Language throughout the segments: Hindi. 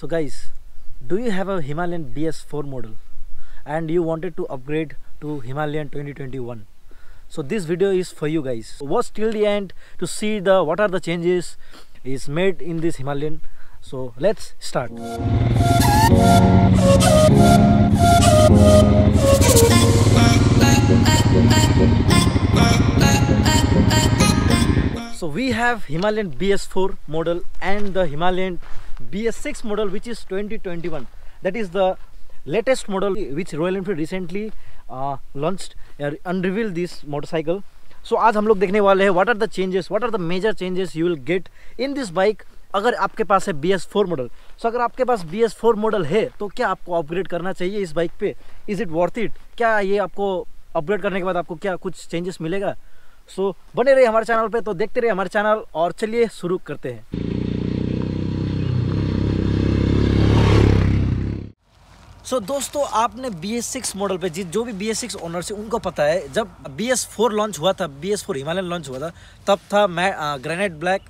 So guys, do you have a Himalayan DS4 model and you wanted to upgrade to Himalayan 2021? So this video is for you guys. Watch till the end to see the what are the changes is made in this Himalayan. So let's start. Have himalayan bs4 model and the himalayan bs6 model which is 2021 that is the latest model which royal enfield recently uh, launched uh, unrevealed this motorcycle. So आज हम लोग देखने वाले हैं what are the changes what are the major changes you will get in this bike अगर आपके पास है B S four model so अगर आपके पास बी एस फोर मॉडल है तो क्या आपको अपग्रेड करना चाहिए इस बाइक पे? इज़ इट वर्थ इट क्या ये आपको अपग्रेड करने के बाद आपको क्या कुछ चेंजेस मिलेगा? सो बने रहिए हमारे चैनल पे तो देखते रहिए हमारे चैनल और चलिए शुरू करते हैं। सो so, दोस्तों आपने बी एस सिक्स मॉडल पे जी जो भी बी एस सिक्स ओनर से उनको पता है जब बी एस फोर लॉन्च हुआ था B S four Himalayan launch हुआ था तब था मैं ग्रेनाइट ब्लैक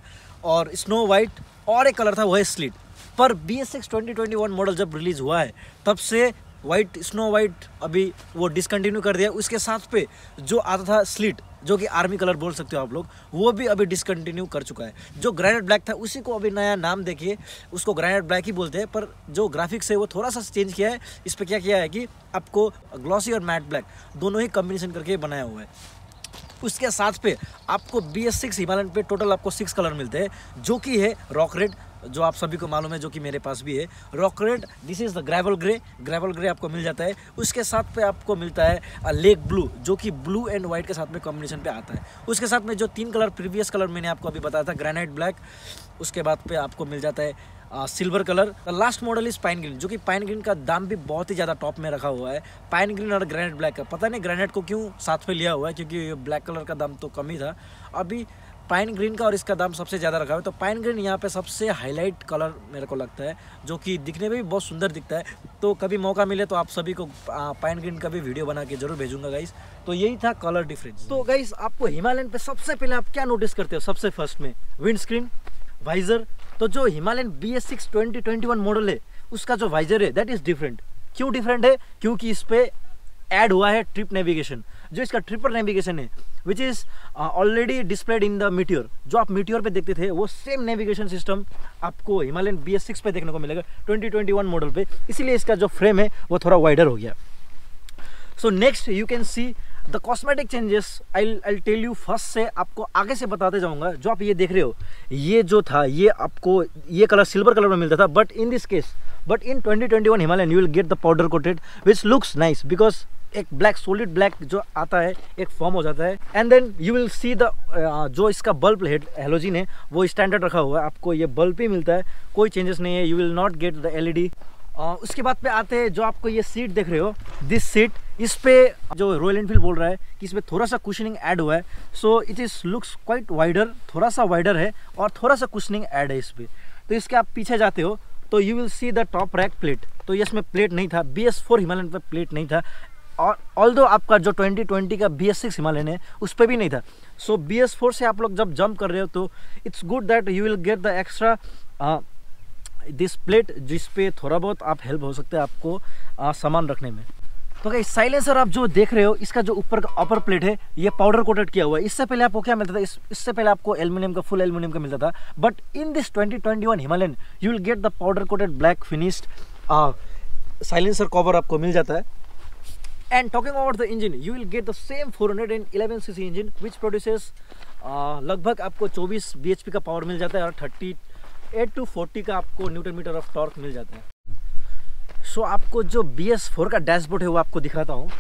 और स्नो वाइट और एक कलर था वो है स्लिट पर B S six twenty twenty one model जब रिलीज़ हुआ है तब से वाइट, स्नो वाइट अभी वो डिसकंटिन्यू कर दिया। उसके साथ पे जो आता था स्लिट जो कि आर्मी कलर बोल सकते हो आप लोग, वो भी अभी डिसकंटिन्यू कर चुका है। जो ग्रेनाइट ब्लैक था, उसी को अभी नया नाम देखिए, उसको ग्रेनाइट ब्लैक ही बोलते हैं, पर जो ग्राफिक्स है, वो थोड़ा सा चेंज किया है। इस पर क्या किया है कि आपको ग्लॉसी और मैट ब्लैक दोनों ही कम्बिनेशन करके बनाया हुआ है। उसके साथ पे आपको बी एस सिक्स हिमालयन पे टोटल आपको सिक्स कलर मिलते हैं, जो कि है रॉक रेड जो आप सभी को मालूम है, जो कि मेरे पास भी है rock red this is the gravel grey gravel grey आपको मिल जाता है। उसके साथ पे आपको मिलता है लेक ब्लू जो कि ब्लू एंड व्हाइट के साथ में कॉम्बिनेशन पे आता है। उसके साथ में जो तीन कलर प्रीवियस कलर मैंने आपको अभी बताया था ग्रेनाइट ब्लैक उसके बाद पे आपको मिल जाता है silver colour last model is pine green जो कि पाइन ग्रीन का दाम भी बहुत ही ज़्यादा टॉप में रखा हुआ है। पाइन ग्रीन और ग्रेनाइट ब्लैक का। पता नहीं ग्रेनाइट को क्यों साथ में लिया हुआ है, क्योंकि ब्लैक कलर का दाम तो कम ही था। अभी पाइन ग्रीन का और इसका दाम सबसे ज़्यादा रखा हुआ है। तो पाइन ग्रीन यहाँ पे सबसे हाईलाइट कलर मेरे को लगता है, जो कि दिखने में भी बहुत सुंदर दिखता है। तो कभी मौका मिले तो आप सभी को पाइन ग्रीन का भी वीडियो बना के ज़रूर भेजूँगा गाइस तो यही था कलर डिफरेंस तो गाइस आपको हिमालयन पे सबसे पहले आप क्या नोटिस करते हो सबसे फ़र्स्ट में? विंड स्क्रीन वाइजर तो जो Himalayan B S six model है, उसका जो वाइजर है दैट इज़ डिफरेंट क्यों डिफरेंट है? क्योंकि इस पर ऐड हुआ है ट्रिप नेविगेशन जो इसका ट्रिपल नेविगेशन है which is already displayed in the Meteor जो आप मीटियोर पे देखते थे, वो सेम नेविगेशन सिस्टम आपको हिमालयन बी एस सिक्स पे देखने को मिलेगा 2021 मॉडल पे। इसीलिए इसका जो फ्रेम है, वो थोड़ा वाइडर हो गया। So next you can see the cosmetic changes I I tell you first से आपको आगे से बताते जाऊँगा, जो आप ये देख रहे हो। ये जो था, ये आपको, ये कलर सिल्वर कलर में मिलता था but in this case but in 2021 Himalayan you will get the powder coated which looks nice because एक ब्लैक सोलिड ब्लैक जो आता है, एक फॉर्म हो जाता है। And then you will see the जो इसका बल्ब हेड हेलोजिन है, वो स्टैंडर्ड रखा हुआ है। आपको ये बल्ब ही मिलता है, कोई चेंजेस नहीं है you will not get the LED उसके बाद पे आते हैं जो आपको ये सीट देख रहे हो। दिस सीट इस पे जो रॉयल एनफील्ड बोल रहा है कि इसमें थोड़ा सा कुशनिंग ऐड हुआ है। So it is looks quite wider थोड़ा सा वाइडर है और थोड़ा सा कुशनिंग ऐड है इस पर तो इसके आप पीछे जाते हो तो you will see the top rack plate तो इसमें प्लेट नहीं था बी एस फोर हिमालयन पर प्लेट नहीं था। ऑल दो आपका जो 2020 का बी एस सिक्स हिमालयन है उस पर भी नहीं था। सो बी एस फोर से आप लोग जब जंप कर रहे हो तो it's good that you will get the extra this plate जिस पे थोड़ा बहुत आप हेल्प हो सकते हैं आपको uh, सामान रखने में। तो क्या साइलेंसर आप जो देख रहे हो इसका जो ऊपर का अपर प्लेट है ये पाउडर कोटेड किया हुआ है। इससे पहले आपको क्या मिलता था? इस, इससे पहले आपको एल्यूमिनियम का फुल एल्यूमिनियम का मिलता था। But in this 2021 Himalayan you will get the powder coated black finished silencer cover आपको मिल जाता है। And talking about the engine you will get the same 411 cc engine which produces uh, लगभग आपको 24 bhp का पावर मिल जाता है और 38 टू 40 का आपको न्यूटन मीटर ऑफ़ टॉर्क मिल जाता है। सो so, आपको जो बी एस फोर का डैशबोर्ड है वो आपको दिखाता हूँ।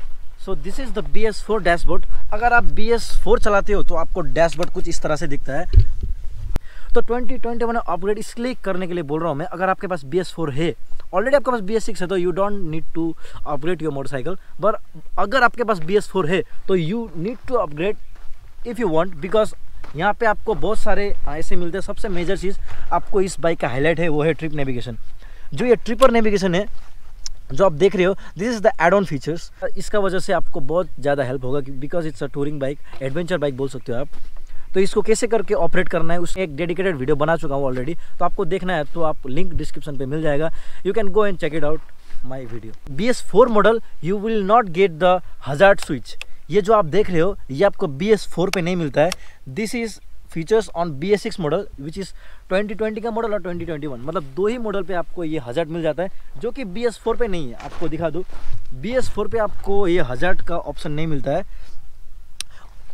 So this is the B S four dashboard अगर आप बी एस फोर चलाते हो तो आपको डैशबोर्ड कुछ इस तरह से दिखता है। तो 2021 अपग्रेड इसलिए करने के लिए बोल रहा हूँ मैं, अगर आपके पास बी एस फोर है ऑलरेडी आपके पास बी एस सिक्स है तो you don't need to upgrade your motorcycle but अगर आपके पास बी एस फोर है तो you need to upgrade if you want because यहाँ पे आपको बहुत सारे ऐसे मिलते हैं। सबसे मेजर चीज़ आपको इस बाइक का हाईलाइट है, वो है ट्रिप नेविगेशन जो ये ट्रिपर नेविगेशन है, जो आप देख रहे हो this is the add on features इसका वजह से आपको बहुत ज़्यादा हेल्प होगा because it's a touring bike adventure bike बोल सकते हो आप। तो इसको कैसे करके ऑपरेट करना है, उसमें एक डेडिकेटेड वीडियो बना चुका हूँ ऑलरेडी तो आपको देखना है तो आप लिंक डिस्क्रिप्शन पे मिल जाएगा। You can go and check it out my video B S four model you will not get the hazard switch ये जो आप देख रहे हो, ये आपको बी एस फोर पर नहीं मिलता है। This is features on B S six model which is twenty twenty का मॉडल और ट्वेंटी ट्वेंटी वन मतलब दो ही मॉडल पे आपको ये हजार्ड मिल जाता है, जो कि बी एस फोर पर नहीं है। आपको दिखा दूँ। बी एस फोर पर आपको ये हजार्ड का ऑप्शन नहीं मिलता है।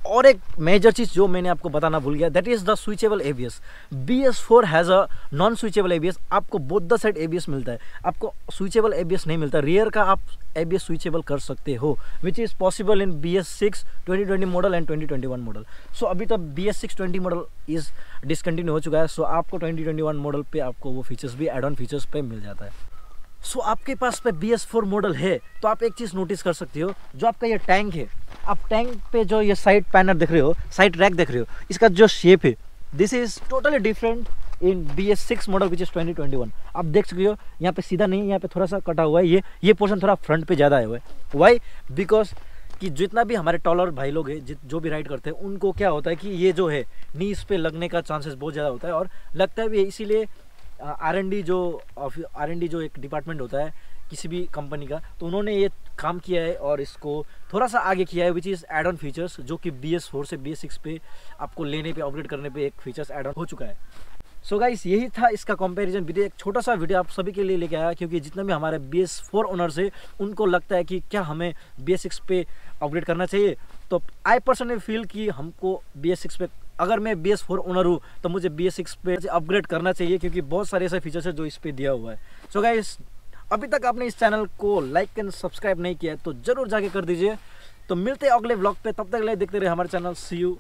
और एक मेजर चीज़ जो मैंने आपको बताना भूल गया that is the switchable ABS B S four has a non switchable ABS आपको बोथ द साइड एबीएस मिलता है। आपको स्विचेबल एबीएस नहीं मिलता। रियर का आप एबीएस स्विचेबल कर सकते हो which is possible in B S six twenty twenty model and twenty twenty one model so अभी तक B S six twenty model is discontinue हो चुका है। सो so आपको ट्वेंटी ट्वेंटी वन मॉडल पे आपको वो फीचर्स भी एड ऑन फीचर्स पे मिल जाता है। सो so, आपके पास पे बी एस फोर मॉडल है तो आप एक चीज़ नोटिस कर सकते हो जो आपका ये टैंक है। आप टैंक पे जो ये साइड पैनर देख रहे हो साइड रैक देख रहे हो, इसका जो शेप है this is totally different in B S six model which is twenty twenty one आप देख सकते हो, यहाँ पे सीधा नहीं, यहाँ पे थोड़ा सा कटा हुआ है, ये ये पोर्शन थोड़ा फ्रंट पे ज़्यादा आया हुआ है। वाई बिकॉज़ कि जितना भी हमारे टॉलर भाई लोग हैं जो भी राइड करते हैं, उनको क्या होता है कि ये जो है नी इस पे लगने का चांसेस बहुत ज़्यादा होता है, और लगता है भी इसीलिए आर एन डी जो आर एन डी जो एक डिपार्टमेंट होता है किसी भी कंपनी का तो उन्होंने ये काम किया है और इसको थोड़ा सा आगे किया है which is add on features जो कि बी एस फोर से बी एस सिक्स पे आपको लेने पे अपग्रेड करने पे एक फीचर्स एड ऑन हो चुका है। सो so गाइस यही था इसका कंपैरिजन वीडियो एक छोटा सा वीडियो आप सभी के लिए लेके आया, क्योंकि जितने भी हमारे बी एस फोर ओनर्स है, उनको लगता है कि क्या हमें बी एस सिक्स पे अपग्रेड करना चाहिए। तो आई पर्सनली फील कि हमको बी एस सिक्स पे, अगर मैं बी एस फोर ओनर हूँ तो मुझे बी एस सिक्स पे अपग्रेड करना चाहिए, क्योंकि बहुत सारे ऐसे फीचर्स है जो इस पर दिया हुआ है। सो so गाइस अभी तक आपने इस चैनल को लाइक एंड सब्सक्राइब नहीं किया तो ज़रूर जाके कर दीजिए। तो मिलते हैं अगले ब्लॉग पे, तब तक ले देखते रहे हमारे चैनल सी यू